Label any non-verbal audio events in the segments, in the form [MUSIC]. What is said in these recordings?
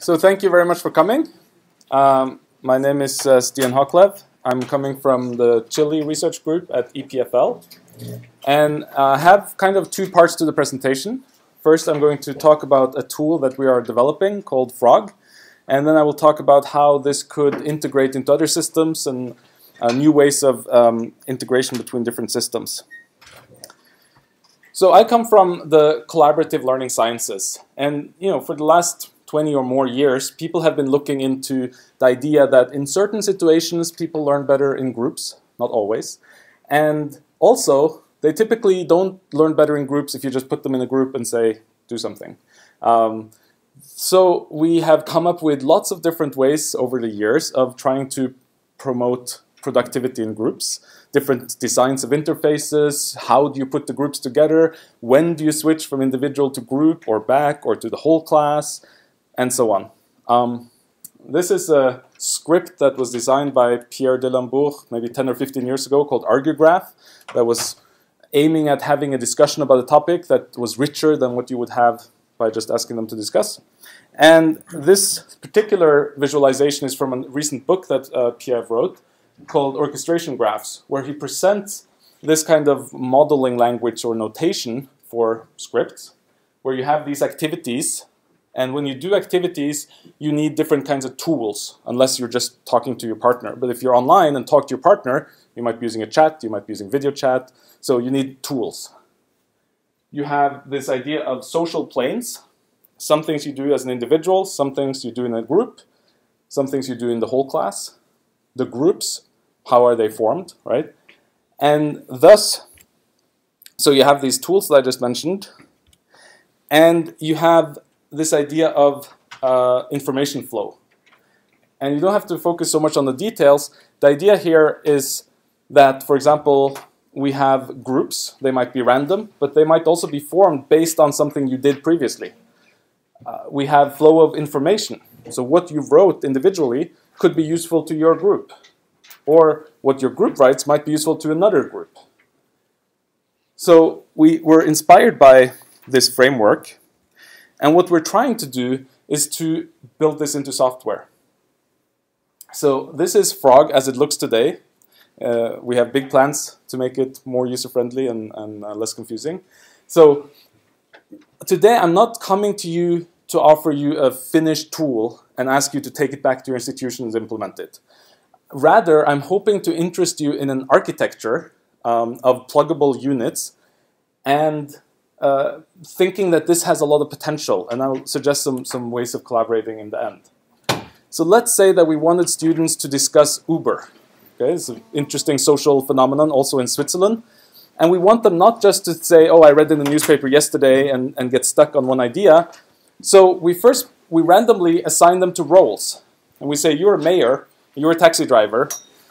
So thank you very much for coming. Um, my name is uh, Stian. I'm coming from the CHILI research group at EPFL. And I uh, have kind of two parts to the presentation. First, I'm going to talk about a tool that we are developing called Frog. And then I will talk about how this could integrate into other systems and uh, new ways of um, integration between different systems. So I come from the collaborative learning sciences. And you know, for the last 20 or more years, people have been looking into the idea that in certain situations, people learn better in groups, not always. And also, they typically don't learn better in groups if you just put them in a group and say, do something. Um, so we have come up with lots of different ways over the years of trying to promote productivity in groups, different designs of interfaces, how do you put the groups together, when do you switch from individual to group or back or to the whole class, and so on. Um, this is a script that was designed by Pierre Dillenbourg maybe 10 or 15 years ago called ArgueGraph that was aiming at having a discussion about a topic that was richer than what you would have by just asking them to discuss. And this particular visualization is from a recent book that uh, Pierre wrote called Orchestration Graphs, where he presents this kind of modeling language or notation for scripts, where you have these activities and when you do activities, you need different kinds of tools, unless you're just talking to your partner. But if you're online and talk to your partner, you might be using a chat, you might be using video chat, so you need tools. You have this idea of social planes. Some things you do as an individual, some things you do in a group, some things you do in the whole class. The groups, how are they formed, right? And thus, so you have these tools that I just mentioned, and you have this idea of uh, information flow. And you don't have to focus so much on the details. The idea here is that, for example, we have groups. They might be random, but they might also be formed based on something you did previously. Uh, we have flow of information. So what you wrote individually could be useful to your group. Or what your group writes might be useful to another group. So we were inspired by this framework and what we're trying to do is to build this into software. So this is Frog as it looks today. Uh, we have big plans to make it more user-friendly and, and uh, less confusing. So today I'm not coming to you to offer you a finished tool and ask you to take it back to your institution and implement it. Rather, I'm hoping to interest you in an architecture um, of pluggable units and uh, thinking that this has a lot of potential, and I'll suggest some, some ways of collaborating in the end. So let's say that we wanted students to discuss Uber. Okay, it's an interesting social phenomenon also in Switzerland. And we want them not just to say, oh, I read in the newspaper yesterday and, and get stuck on one idea. So we first, we randomly assign them to roles. And we say, you're a mayor, you're a taxi driver,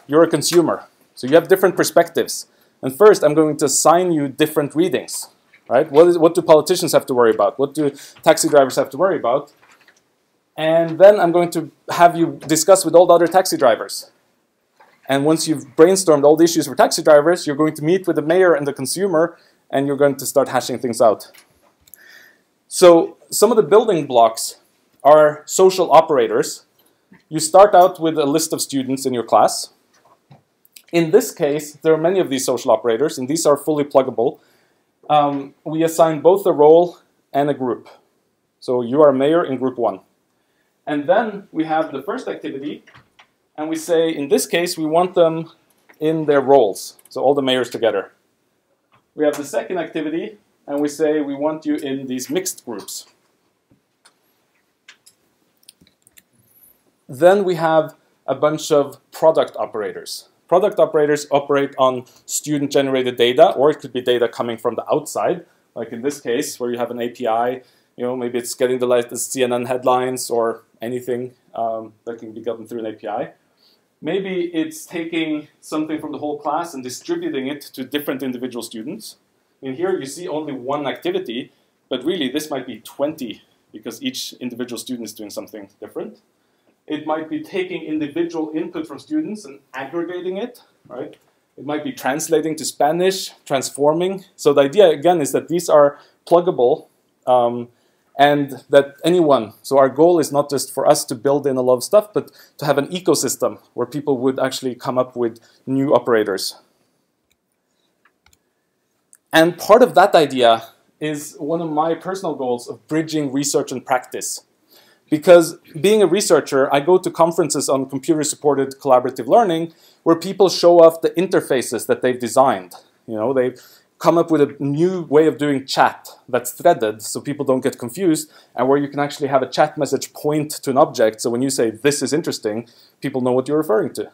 you're a consumer. So you have different perspectives. And first, I'm going to assign you different readings right? What, is, what do politicians have to worry about? What do taxi drivers have to worry about? And then I'm going to have you discuss with all the other taxi drivers. And once you've brainstormed all the issues for taxi drivers, you're going to meet with the mayor and the consumer, and you're going to start hashing things out. So some of the building blocks are social operators. You start out with a list of students in your class. In this case, there are many of these social operators, and these are fully pluggable um, we assign both a role and a group. So you are mayor in group one. And then we have the first activity, and we say, in this case, we want them in their roles, so all the mayors together. We have the second activity, and we say we want you in these mixed groups. Then we have a bunch of product operators. Product operators operate on student-generated data, or it could be data coming from the outside, like in this case, where you have an API. You know, maybe it's getting the CNN headlines or anything um, that can be gotten through an API. Maybe it's taking something from the whole class and distributing it to different individual students. And here you see only one activity, but really this might be 20 because each individual student is doing something different. It might be taking individual input from students and aggregating it, right? It might be translating to Spanish, transforming. So the idea, again, is that these are pluggable um, and that anyone, so our goal is not just for us to build in a lot of stuff, but to have an ecosystem where people would actually come up with new operators. And part of that idea is one of my personal goals of bridging research and practice. Because being a researcher, I go to conferences on computer-supported collaborative learning where people show off the interfaces that they've designed. You know, they've come up with a new way of doing chat that's threaded so people don't get confused and where you can actually have a chat message point to an object so when you say this is interesting, people know what you're referring to.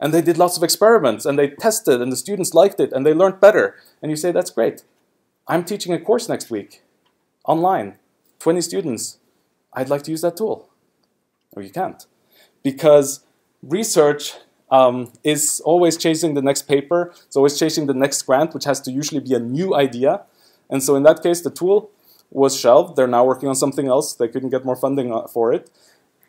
And they did lots of experiments and they tested and the students liked it and they learned better. And you say, that's great. I'm teaching a course next week online, 20 students. I'd like to use that tool. Or you can't. Because research um, is always chasing the next paper. It's always chasing the next grant, which has to usually be a new idea. And so in that case, the tool was shelved. They're now working on something else. They couldn't get more funding uh, for it.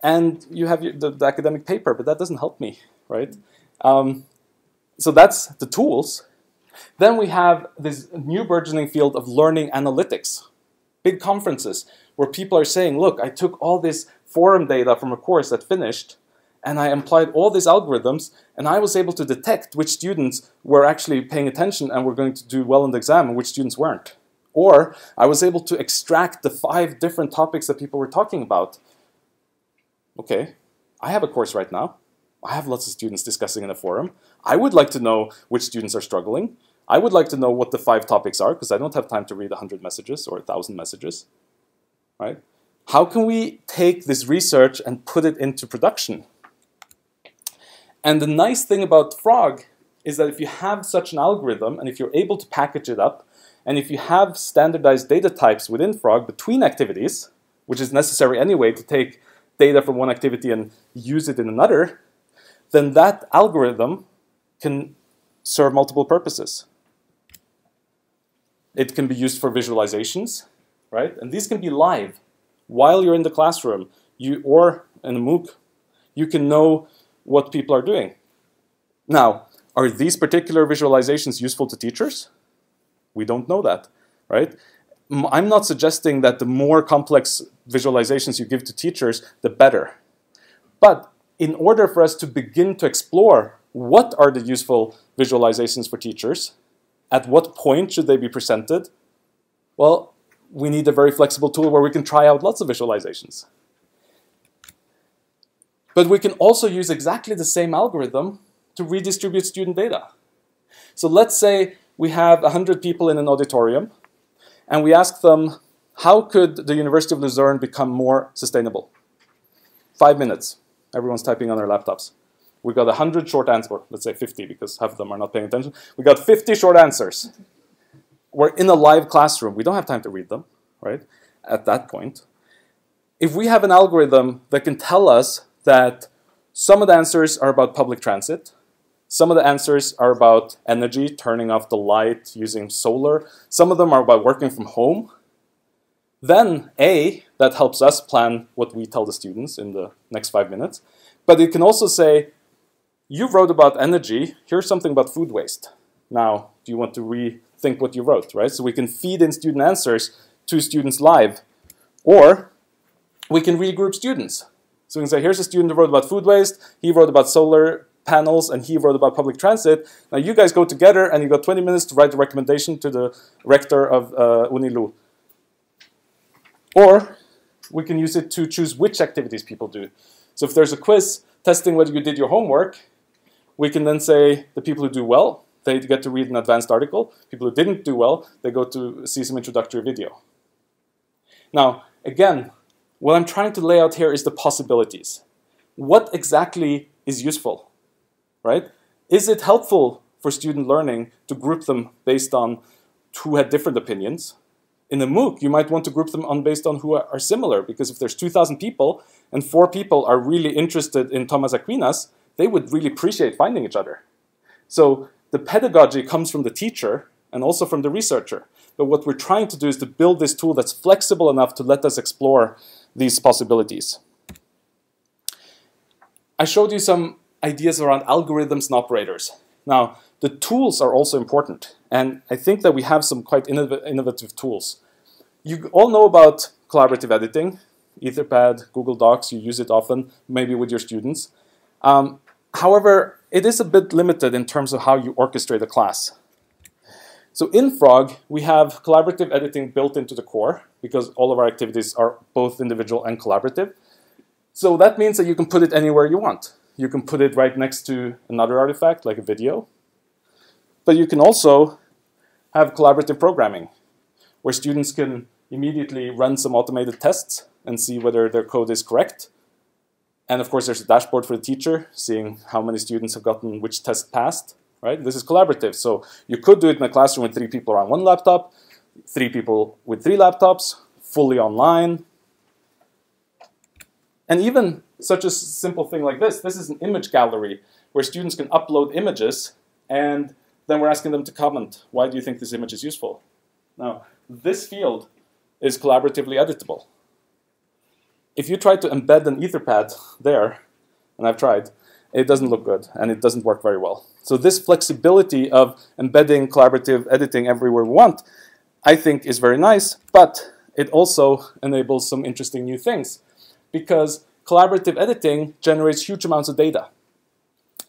And you have the, the academic paper, but that doesn't help me, right? Um, so that's the tools. Then we have this new burgeoning field of learning analytics. Big conferences where people are saying, look, I took all this forum data from a course that finished, and I applied all these algorithms, and I was able to detect which students were actually paying attention and were going to do well in the exam and which students weren't. Or I was able to extract the five different topics that people were talking about. Okay, I have a course right now. I have lots of students discussing in a forum. I would like to know which students are struggling. I would like to know what the five topics are because I don't have time to read 100 messages or 1,000 messages. Right? How can we take this research and put it into production? And the nice thing about Frog is that if you have such an algorithm and if you're able to package it up, and if you have standardized data types within Frog between activities, which is necessary anyway to take data from one activity and use it in another, then that algorithm can serve multiple purposes. It can be used for visualizations, right? And these can be live while you're in the classroom you, or in a MOOC. You can know what people are doing. Now, are these particular visualizations useful to teachers? We don't know that, right? I'm not suggesting that the more complex visualizations you give to teachers, the better. But in order for us to begin to explore what are the useful visualizations for teachers, at what point should they be presented, well, we need a very flexible tool where we can try out lots of visualizations. But we can also use exactly the same algorithm to redistribute student data. So let's say we have 100 people in an auditorium, and we ask them, how could the University of Luzern become more sustainable? Five minutes. Everyone's typing on their laptops. We got 100 short answers, let's say 50 because half of them are not paying attention. We got 50 short answers. We're in a live classroom. We don't have time to read them, right, at that point. If we have an algorithm that can tell us that some of the answers are about public transit, some of the answers are about energy, turning off the light using solar, some of them are about working from home. Then A, that helps us plan what we tell the students in the next five minutes. But it can also say, you wrote about energy, here's something about food waste. Now, do you want to rethink what you wrote, right? So we can feed in student answers to students live. Or we can regroup students. So we can say, here's a student who wrote about food waste, he wrote about solar panels, and he wrote about public transit. Now you guys go together and you got 20 minutes to write a recommendation to the rector of uh, Unilu. Or we can use it to choose which activities people do. So if there's a quiz testing whether you did your homework, we can then say the people who do well, they get to read an advanced article. People who didn't do well, they go to see some introductory video. Now, again, what I'm trying to lay out here is the possibilities. What exactly is useful, right? Is it helpful for student learning to group them based on who had different opinions? In a MOOC, you might want to group them on based on who are similar, because if there's 2,000 people and four people are really interested in Thomas Aquinas, they would really appreciate finding each other. So the pedagogy comes from the teacher and also from the researcher. But what we're trying to do is to build this tool that's flexible enough to let us explore these possibilities. I showed you some ideas around algorithms and operators. Now, the tools are also important, and I think that we have some quite innov innovative tools. You all know about collaborative editing, Etherpad, Google Docs, you use it often, maybe with your students. Um, however, it is a bit limited in terms of how you orchestrate a class. So in Frog, we have collaborative editing built into the core because all of our activities are both individual and collaborative. So that means that you can put it anywhere you want. You can put it right next to another artifact, like a video. But you can also have collaborative programming, where students can immediately run some automated tests and see whether their code is correct. And of course, there's a dashboard for the teacher, seeing how many students have gotten which test passed right? This is collaborative. So you could do it in a classroom with three people on one laptop, three people with three laptops, fully online. And even such a simple thing like this, this is an image gallery where students can upload images and then we're asking them to comment, why do you think this image is useful? Now, this field is collaboratively editable. If you try to embed an Etherpad there, and I've tried, it doesn't look good and it doesn't work very well. So this flexibility of embedding collaborative editing everywhere we want, I think is very nice, but it also enables some interesting new things because collaborative editing generates huge amounts of data.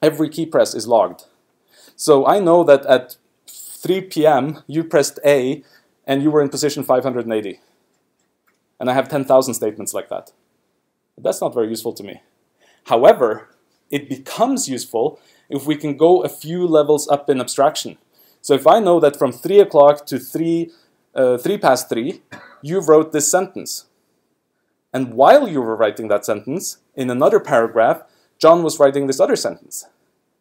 Every key press is logged. So I know that at 3 p.m. you pressed A and you were in position 580. And I have 10,000 statements like that. That's not very useful to me. However, it becomes useful if we can go a few levels up in abstraction. So if I know that from 3 o'clock to 3, uh, 3 past 3, you wrote this sentence. And while you were writing that sentence, in another paragraph, John was writing this other sentence.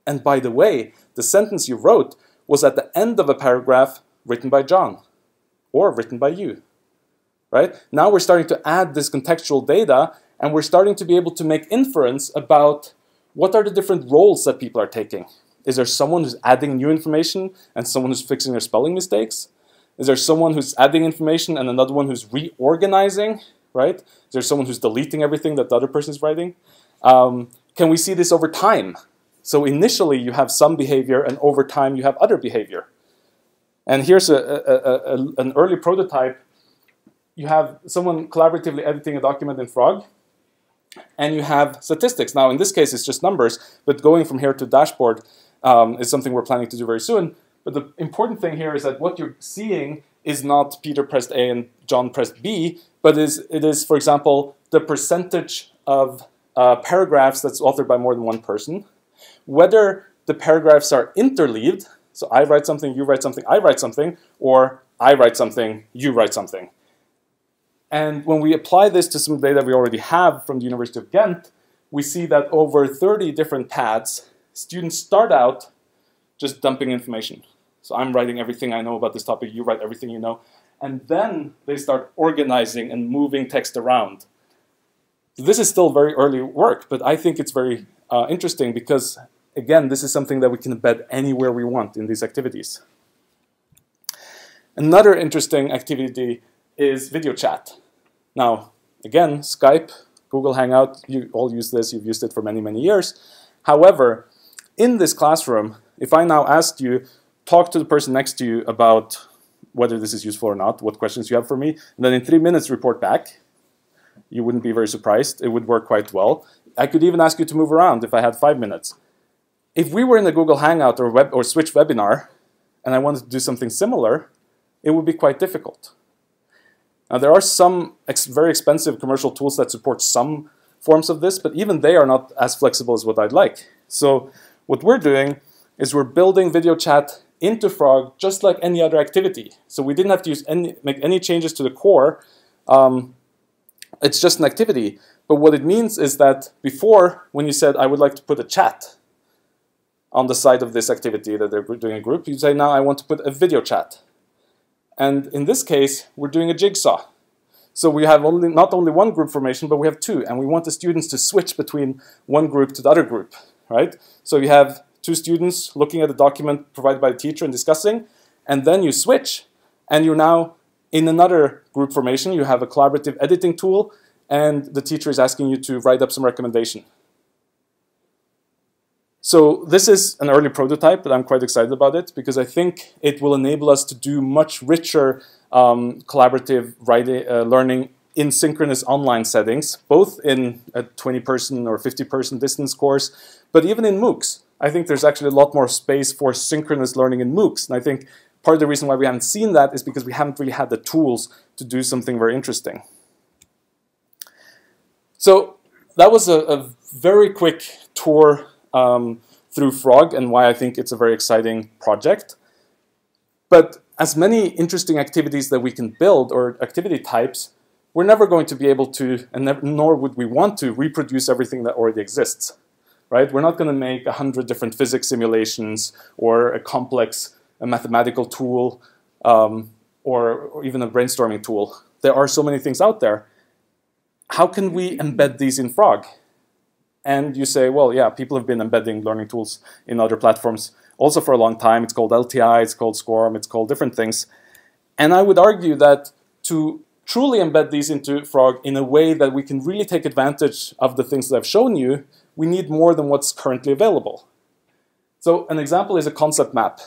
And by the way, the sentence you wrote was at the end of a paragraph written by John or written by you. Right? Now we're starting to add this contextual data and we're starting to be able to make inference about what are the different roles that people are taking? Is there someone who's adding new information and someone who's fixing their spelling mistakes? Is there someone who's adding information and another one who's reorganizing, right? Is there someone who's deleting everything that the other person is writing? Um, can we see this over time? So initially you have some behavior and over time you have other behavior. And here's a, a, a, an early prototype. You have someone collaboratively editing a document in Frog and you have statistics. Now, in this case, it's just numbers, but going from here to dashboard um, is something we're planning to do very soon. But the important thing here is that what you're seeing is not Peter pressed A and John pressed B, but is, it is, for example, the percentage of uh, paragraphs that's authored by more than one person, whether the paragraphs are interleaved, so I write something, you write something, I write something, or I write something, you write something. And when we apply this to some data we already have from the University of Ghent, we see that over 30 different pads, students start out just dumping information. So I'm writing everything I know about this topic, you write everything you know. And then they start organizing and moving text around. So this is still very early work, but I think it's very uh, interesting because, again, this is something that we can embed anywhere we want in these activities. Another interesting activity is video chat. Now, again, Skype, Google Hangout, you all use this, you've used it for many, many years. However, in this classroom, if I now asked you, talk to the person next to you about whether this is useful or not, what questions you have for me, and then in three minutes report back, you wouldn't be very surprised. It would work quite well. I could even ask you to move around if I had five minutes. If we were in a Google Hangout or, web, or Switch webinar, and I wanted to do something similar, it would be quite difficult. Now, there are some ex very expensive commercial tools that support some forms of this, but even they are not as flexible as what I'd like. So what we're doing is we're building video chat into Frog just like any other activity. So we didn't have to use any, make any changes to the core. Um, it's just an activity. But what it means is that before, when you said, I would like to put a chat on the side of this activity that they're doing a group, you say, now I want to put a video chat. And in this case, we're doing a jigsaw. So we have only, not only one group formation, but we have two. And we want the students to switch between one group to the other group, right? So you have two students looking at a document provided by the teacher and discussing, and then you switch, and you're now in another group formation. You have a collaborative editing tool, and the teacher is asking you to write up some recommendation. So this is an early prototype, but I'm quite excited about it because I think it will enable us to do much richer um, collaborative writing, uh, learning in synchronous online settings, both in a 20 person or 50 person distance course, but even in MOOCs. I think there's actually a lot more space for synchronous learning in MOOCs. And I think part of the reason why we haven't seen that is because we haven't really had the tools to do something very interesting. So that was a, a very quick tour um, through Frog and why I think it's a very exciting project. But as many interesting activities that we can build or activity types, we're never going to be able to, and never, nor would we want to, reproduce everything that already exists. Right? We're not going to make a hundred different physics simulations or a complex a mathematical tool um, or, or even a brainstorming tool. There are so many things out there. How can we embed these in Frog? And you say, well, yeah, people have been embedding learning tools in other platforms also for a long time. It's called LTI, it's called SCORM, it's called different things. And I would argue that to truly embed these into Frog in a way that we can really take advantage of the things that I've shown you, we need more than what's currently available. So an example is a concept map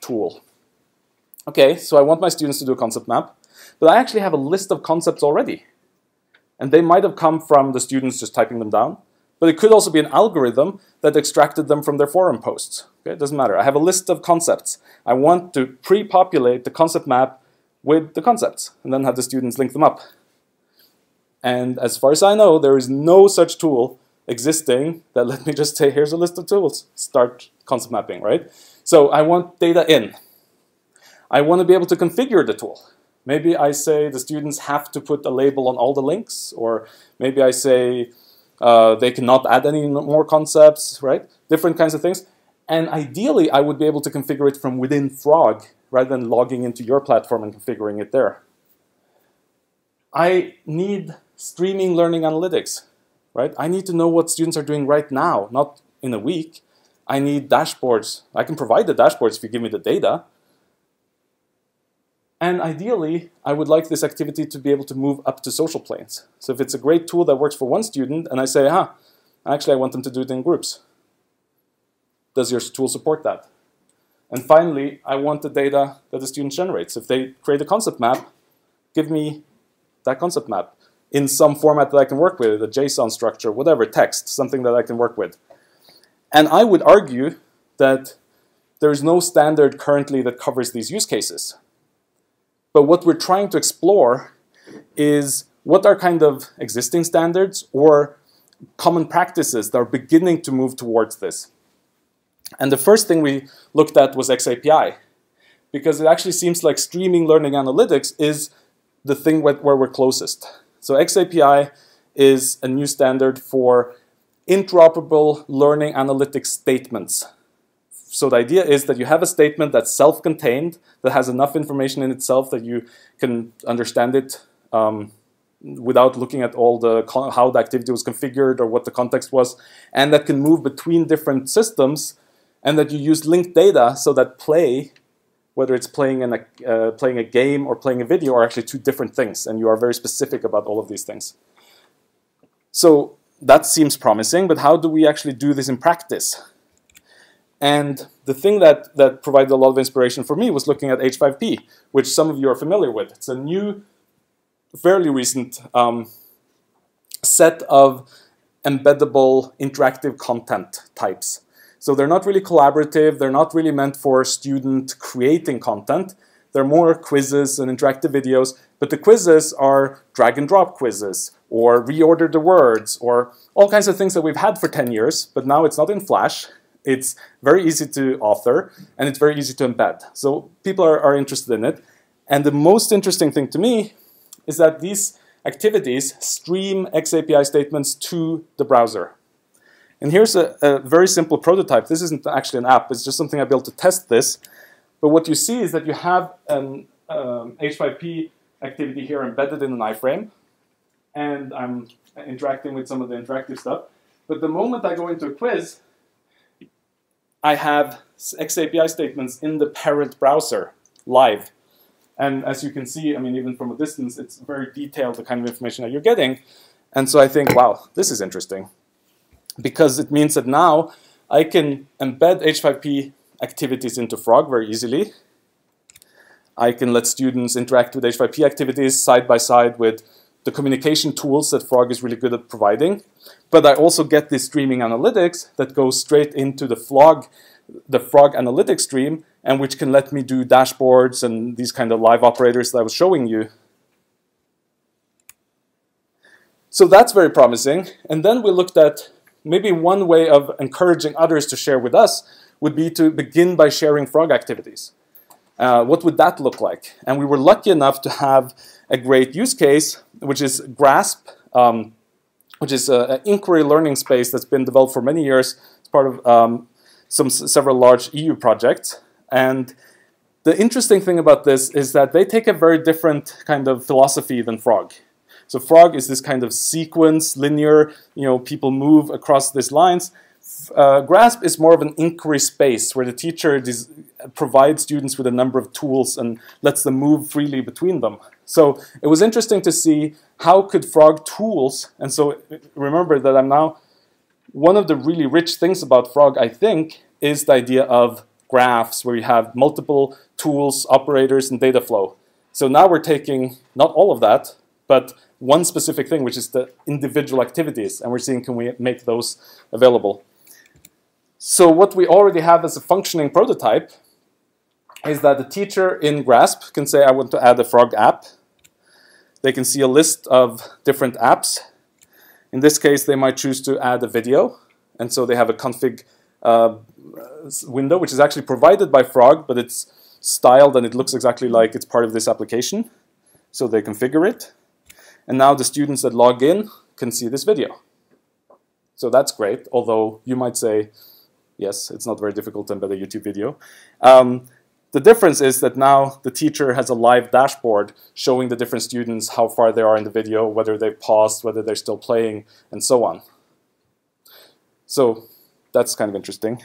tool. Okay, so I want my students to do a concept map, but I actually have a list of concepts already. And they might have come from the students just typing them down, but it could also be an algorithm that extracted them from their forum posts. Okay, it doesn't matter. I have a list of concepts. I want to pre-populate the concept map with the concepts and then have the students link them up. And as far as I know, there is no such tool existing that [LAUGHS] let me just say, here's a list of tools, start concept mapping, right? So I want data in. I want to be able to configure the tool. Maybe I say the students have to put a label on all the links, or maybe I say uh, they cannot add any more concepts, right? Different kinds of things. And ideally, I would be able to configure it from within Frog rather than logging into your platform and configuring it there. I need streaming learning analytics, right? I need to know what students are doing right now, not in a week. I need dashboards. I can provide the dashboards if you give me the data. And ideally, I would like this activity to be able to move up to social planes. So if it's a great tool that works for one student, and I say, huh, actually I want them to do it in groups. Does your tool support that? And finally, I want the data that the student generates. If they create a concept map, give me that concept map in some format that I can work with, a JSON structure, whatever, text, something that I can work with. And I would argue that there is no standard currently that covers these use cases. But what we're trying to explore is what are kind of existing standards or common practices that are beginning to move towards this. And the first thing we looked at was XAPI, because it actually seems like streaming learning analytics is the thing where, we're closest. So XAPI is a new standard for interoperable learning analytics statements. So the idea is that you have a statement that's self-contained, that has enough information in itself that you can understand it um, without looking at all the how the activity was configured or what the context was, and that can move between different systems and that you use linked data so that play, whether it's playing, in a, uh, playing a game or playing a video, are actually two different things, and you are very specific about all of these things. So that seems promising, but how do we actually do this in practice? And the thing that, that provided a lot of inspiration for me was looking at H5P, which some of you are familiar with. It's a new, fairly recent um, set of embeddable interactive content types. So they're not really collaborative, they're not really meant for student creating content. They're more quizzes and interactive videos, but the quizzes are drag and drop quizzes, or reorder the words, or all kinds of things that we've had for 10 years, but now it's not in Flash. It's very easy to author, and it's very easy to embed. So people are, are interested in it. And the most interesting thing to me is that these activities stream XAPI statements to the browser. And here's a, a, very simple prototype. This isn't actually an app, it's just something I built to test this. But what you see is that you have an um, H5P activity here embedded in an iframe. And I'm interacting with some of the interactive stuff. But the moment I go into a quiz, I have XAPI statements in the parent browser live. And as you can see, I mean, even from a distance, it's very detailed, the kind of information that you're getting. And so I think, wow, this is interesting because it means that now I can embed H5P activities into Frog very easily. I can let students interact with H5P activities side by side with the communication tools that Frog is really good at providing. But I also get this streaming analytics that goes straight into the Frog, the Frog analytics stream, and which can let me do dashboards and these kind of live operators that I was showing you. So that's very promising. And then we looked at maybe one way of encouraging others to share with us would be to begin by sharing Frog activities. Uh, what would that look like? And we were lucky enough to have a great use case, which is Graasp, um, which is an inquiry learning space that's been developed for many years. It's part of um, some several large EU projects. And the interesting thing about this is that they take a very different kind of philosophy than Frog. So Frog is this kind of sequence, linear, you know, people move across these lines. Uh, Graasp is more of an inquiry space where the teacher provides students with a number of tools and lets them move freely between them. So it was interesting to see how could Frog tools, and so remember that I'm now, one of the really rich things about Frog, I think, is the idea of graphs where you have multiple tools, operators, and data flow. So now we're taking not all of that, but one specific thing, which is the individual activities, and we're seeing can we make those available. So what we already have as a functioning prototype is that the teacher in Graasp can say, I want to add a Frog app. They can see a list of different apps. In this case, they might choose to add a video. And so they have a config uh, window, which is actually provided by Frog, but it's styled and it looks exactly like it's part of this application. So they configure it. And now the students that log in can see this video. So that's great, although you might say, yes, it's not very difficult to embed a YouTube video. Um, the difference is that now the teacher has a live dashboard showing the different students how far they are in the video, whether they've paused, whether they're still playing, and so on. So that's kind of interesting.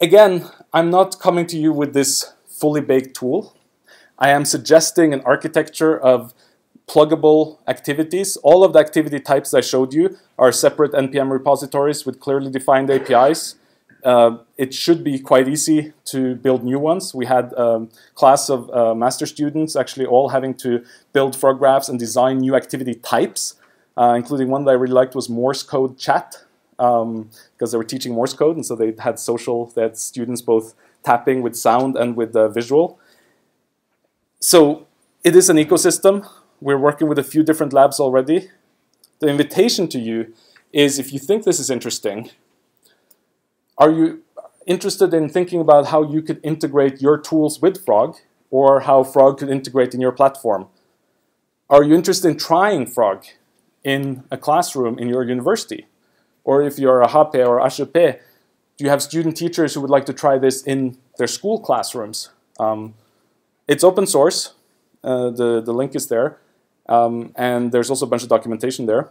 Again, I'm not coming to you with this fully baked tool. I am suggesting an architecture of pluggable activities. All of the activity types I showed you are separate NPM repositories with clearly defined APIs. Uh, it should be quite easy to build new ones. We had a class of uh, master students actually all having to build frog graphs and design new activity types, uh, including one that I really liked was Morse code chat um, because they were teaching Morse code, and so they had social, they had students both tapping with sound and with uh, visual. So it is an ecosystem. We're working with a few different labs already. The invitation to you is if you think this is interesting, are you interested in thinking about how you could integrate your tools with Frog or how Frog could integrate in your platform? Are you interested in trying Frog in a classroom in your university? Or if you're a HAPE or HEP, do you have student teachers who would like to try this in their school classrooms? Um, it's open source. Uh, the, the link is there. Um, and there's also a bunch of documentation there.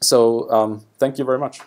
So um, thank you very much.